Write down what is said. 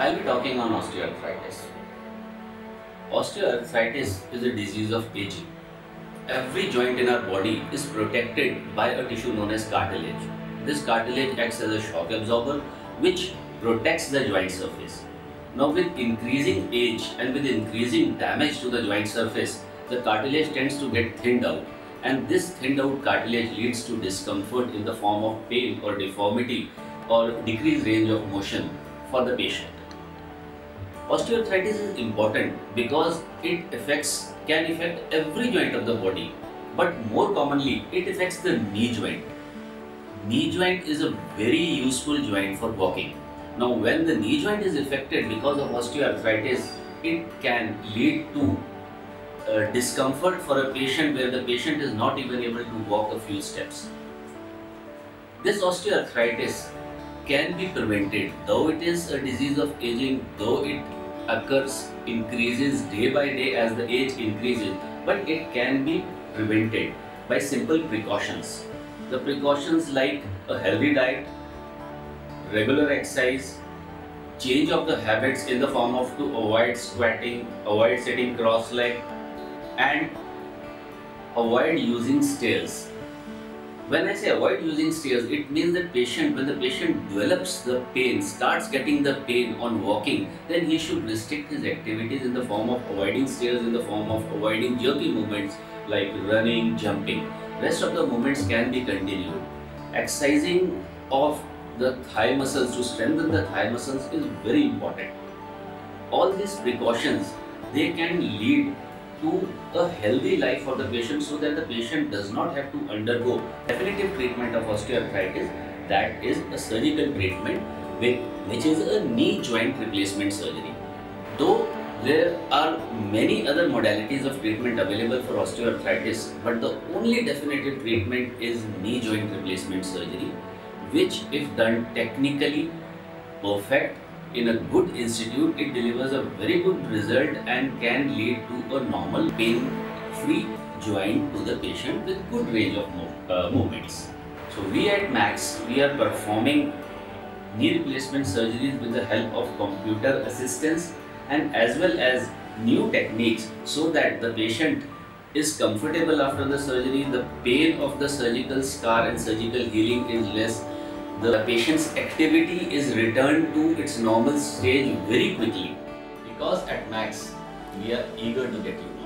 I'll be talking on osteoarthritis. Osteoarthritis is a disease of aging. Every joint in our body is protected by a tissue known as cartilage. This cartilage acts as a shock absorber which protects the joint surface. Now with increasing age and with increasing damage to the joint surface, the cartilage tends to get thinned out and this thinned out cartilage leads to discomfort in the form of pain or deformity or decreased range of motion for the patient. Osteoarthritis is important because it affects can affect every joint of the body, but more commonly it affects the knee joint. Knee joint is a very useful joint for walking. Now, when the knee joint is affected because of osteoarthritis, it can lead to uh, discomfort for a patient where the patient is not even able to walk a few steps. This osteoarthritis can be prevented, though it is a disease of aging, though it occurs increases day by day as the age increases. But it can be prevented by simple precautions. The precautions like a healthy diet regular exercise change of the habits in the form of to avoid squatting avoid sitting cross-legged and avoid using stairs when I say avoid using stairs, it means that patient, when the patient develops the pain, starts getting the pain on walking, then he should restrict his activities in the form of avoiding stairs, in the form of avoiding jerky movements like running, jumping. Rest of the movements can be continued. Exercising of the thigh muscles to strengthen the thigh muscles is very important. All these precautions, they can lead to a healthy life for the patient so that the patient does not have to undergo definitive treatment of osteoarthritis that is a surgical treatment which is a knee joint replacement surgery. Though there are many other modalities of treatment available for osteoarthritis but the only definitive treatment is knee joint replacement surgery which if done technically perfect in a good institute, it delivers a very good result and can lead to a normal pain-free joint to the patient with good range of uh, movements. So we at Max, we are performing knee replacement surgeries with the help of computer assistance and as well as new techniques so that the patient is comfortable after the surgery, the pain of the surgical scar and surgical healing is less the patient's activity is returned to its normal stage very quickly. Because at Max we are eager to get you